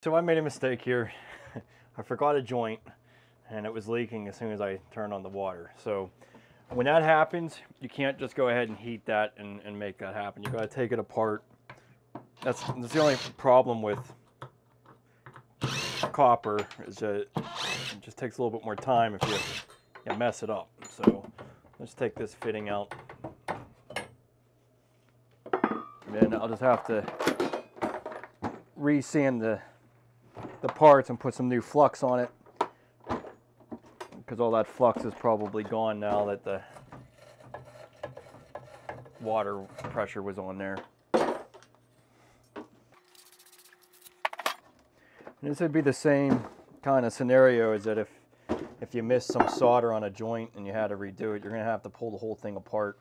So I made a mistake here. I forgot a joint and it was leaking as soon as I turned on the water. So when that happens, you can't just go ahead and heat that and, and make that happen. You gotta take it apart. That's, that's the only problem with copper is that it just takes a little bit more time if you, you mess it up. So let's take this fitting out. And then I'll just have to re-sand the, the parts and put some new flux on it because all that flux is probably gone now that the water pressure was on there. And this would be the same kind of scenario is that if if you missed some solder on a joint and you had to redo it, you're going to have to pull the whole thing apart